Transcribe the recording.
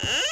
Huh?